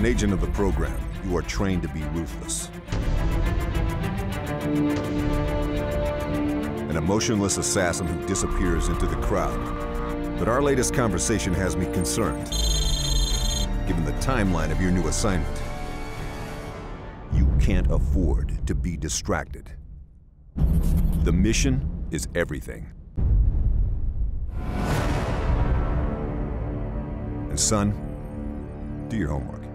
an agent of the program, you are trained to be ruthless. An emotionless assassin who disappears into the crowd. But our latest conversation has me concerned. Given the timeline of your new assignment, you can't afford to be distracted. The mission is everything. And son, do your homework.